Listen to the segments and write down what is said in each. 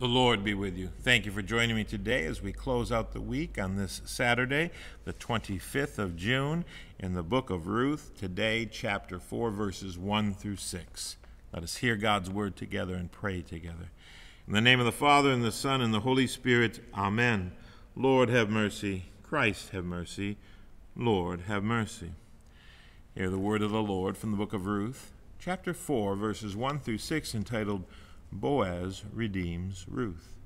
The Lord be with you. Thank you for joining me today as we close out the week on this Saturday, the 25th of June, in the book of Ruth. Today, chapter 4, verses 1 through 6. Let us hear God's word together and pray together. In the name of the Father, and the Son, and the Holy Spirit, Amen. Lord, have mercy. Christ, have mercy. Lord, have mercy. Hear the word of the Lord from the book of Ruth, chapter 4, verses 1 through 6, entitled Boaz redeems Ruth.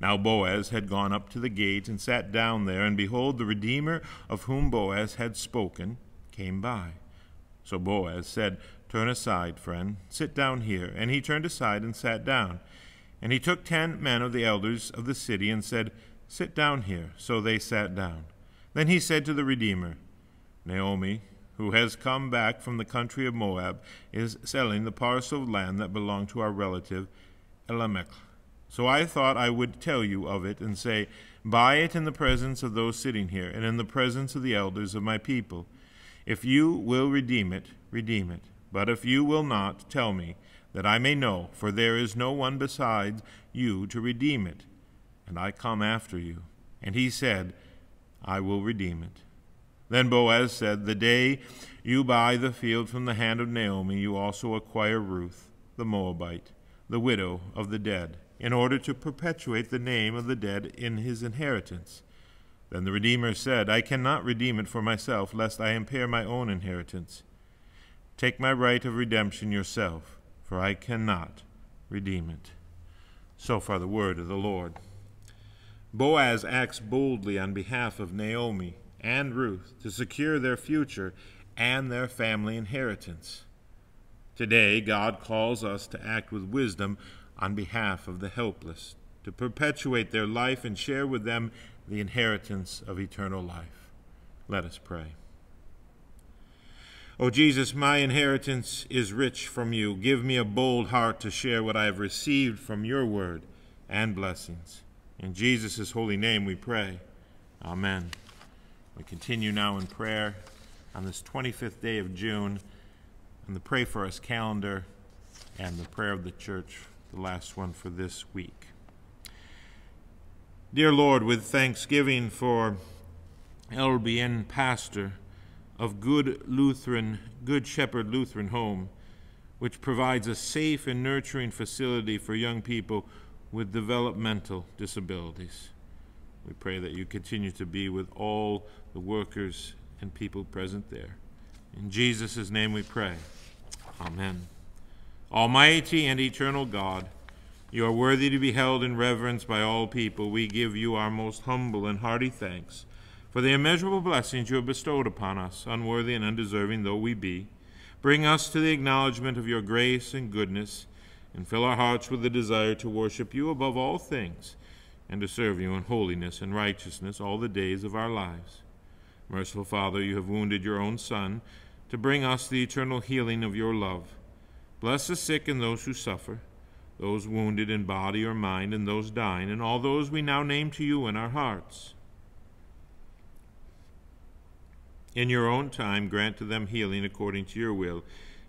Now Boaz had gone up to the gate and sat down there, and behold, the Redeemer of whom Boaz had spoken came by. So Boaz said, Turn aside, friend, sit down here. And he turned aside and sat down. And he took ten men of the elders of the city and said, Sit down here. So they sat down. Then he said to the Redeemer, Naomi, who has come back from the country of Moab, is selling the parcel of land that belonged to our relative Elimelech. So I thought I would tell you of it and say, Buy it in the presence of those sitting here, and in the presence of the elders of my people. If you will redeem it, redeem it. But if you will not, tell me, that I may know, for there is no one besides you to redeem it, and I come after you. And he said, I will redeem it. Then Boaz said, The day you buy the field from the hand of Naomi, you also acquire Ruth, the Moabite the widow of the dead, in order to perpetuate the name of the dead in his inheritance. Then the Redeemer said, I cannot redeem it for myself, lest I impair my own inheritance. Take my right of redemption yourself, for I cannot redeem it. So far, the word of the Lord. Boaz acts boldly on behalf of Naomi and Ruth to secure their future and their family inheritance. Today, God calls us to act with wisdom on behalf of the helpless, to perpetuate their life and share with them the inheritance of eternal life. Let us pray. O Jesus, my inheritance is rich from you. Give me a bold heart to share what I have received from your word and blessings. In Jesus' holy name we pray. Amen. We continue now in prayer on this 25th day of June and the Pray For Us calendar and the prayer of the church, the last one for this week. Dear Lord, with thanksgiving for LBN pastor of Good Lutheran, Good Shepherd Lutheran Home, which provides a safe and nurturing facility for young people with developmental disabilities. We pray that you continue to be with all the workers and people present there. In Jesus' name we pray. Amen. Almighty and eternal God, you are worthy to be held in reverence by all people. We give you our most humble and hearty thanks for the immeasurable blessings you have bestowed upon us, unworthy and undeserving though we be. Bring us to the acknowledgement of your grace and goodness, and fill our hearts with the desire to worship you above all things, and to serve you in holiness and righteousness all the days of our lives. Merciful Father, you have wounded your own Son to bring us the eternal healing of your love. Bless the sick and those who suffer, those wounded in body or mind, and those dying, and all those we now name to you in our hearts. In your own time, grant to them healing according to your will,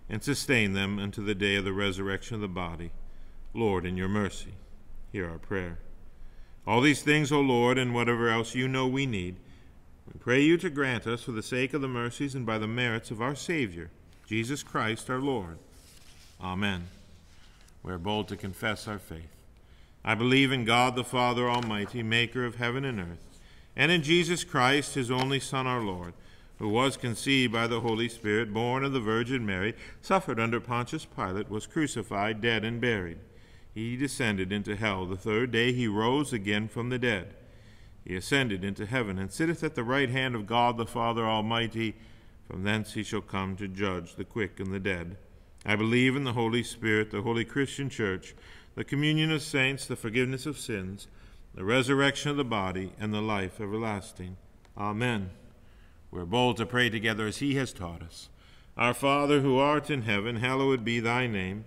and sustain them unto the day of the resurrection of the body. Lord, in your mercy, hear our prayer. All these things, O Lord, and whatever else you know we need, we pray you to grant us for the sake of the mercies and by the merits of our Savior, Jesus Christ our Lord. Amen. We are bold to confess our faith. I believe in God the Father Almighty, maker of heaven and earth, and in Jesus Christ, his only Son, our Lord, who was conceived by the Holy Spirit, born of the Virgin Mary, suffered under Pontius Pilate, was crucified, dead, and buried. He descended into hell. The third day he rose again from the dead. He ascended into heaven and sitteth at the right hand of God the Father Almighty. From thence he shall come to judge the quick and the dead. I believe in the Holy Spirit, the holy Christian church, the communion of saints, the forgiveness of sins, the resurrection of the body, and the life everlasting. Amen. We're bold to pray together as he has taught us. Our Father, who art in heaven, hallowed be thy name.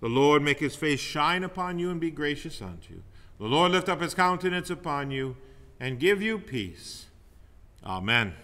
The Lord make his face shine upon you and be gracious unto you. The Lord lift up his countenance upon you and give you peace. Amen.